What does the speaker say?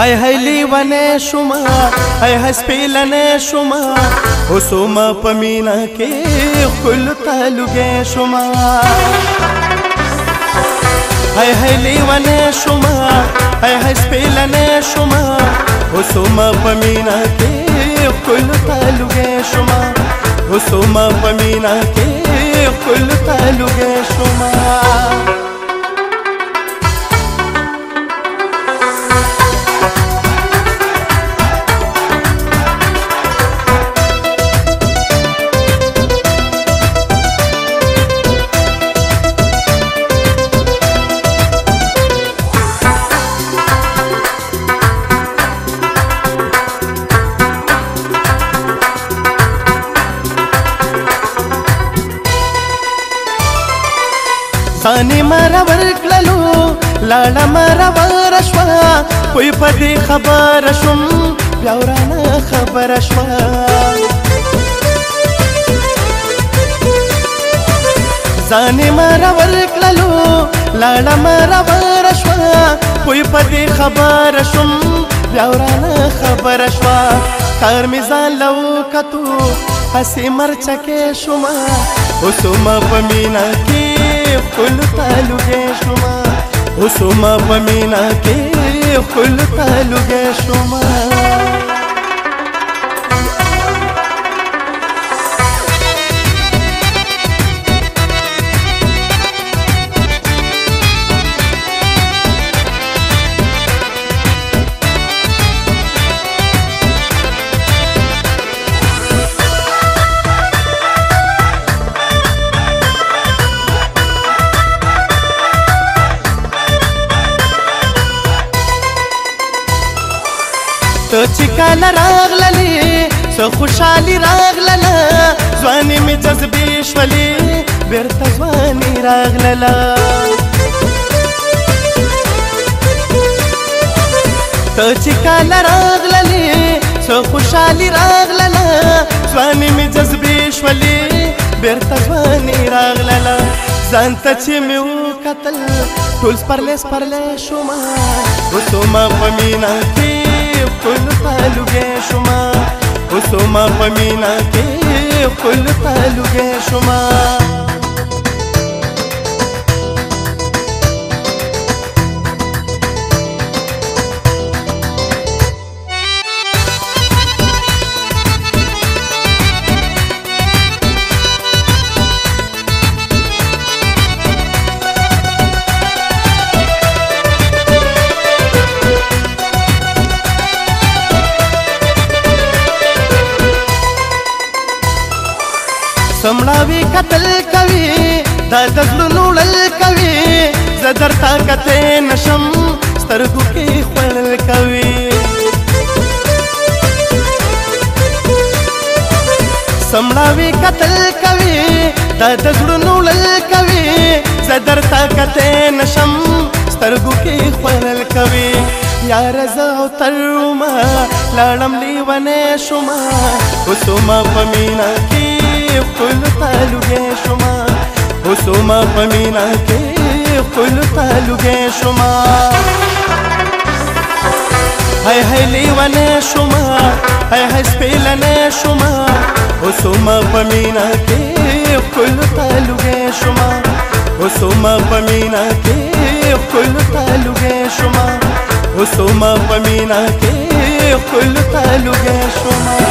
ای هی لیوانه شما ای هی سپیلنه شما حسوم پمینا کې خپل تعلقې شما هی هی لیوانه شما هی هی سپیلنه شما حسوم پمینا کې خپل تعلقې شما حسوم پمینا کې خپل تعلقې خاني مر ورکللو لاړه مر ور شوا وې په دې خبر شوم بیا ورانه خبر شوا ځانې مر ورکللو لاړه مر ور شوا وې په دې خبر شوم بیا ورانه خبر شوا تر مې ځان لو کتو حسې مرچکه شوما اوسم په مینا کې خپل تالو دې شوما اوسما په مینا کې خپل تالو دې شوما ته چې کله راغللې څه خوشحالي راغلله ځواني مې جذبې شولې بېرته ځواني راغلله ته چې کله راغللې څه خوشحالي راغلله ځواني مې جذبې شولې بېرته ځواني راغلله ځان ته چې مې وکتل ټول سپرلی سپرلی شوما اوس ما په مینه کې خپل پالوګې شوما اوس ما په مینا کې خپل پالوګې شوما مړاوي قتل کوي دا د زړونو لړل کوي زه درته کتې نشم سترګو کې خوړل کوي سمړاوي قتل کوي دا د زړونو لړل کوي زه درته کتې نشم سترګو کې خوړل کوي یار زه تر ما لړم لیونه شوما وسوما پمینا خپل تلوګې شوما اوسما پمینا کې خپل تلوګې شوما هاي هاي لیوانه شوما هاي هاي سپیلنه شوما اوسما پمینا کې خپل تلوګې شوما اوسما پمینا کې خپل تلوګې شوما اوسما پمینا کې خپل تلوګې شوما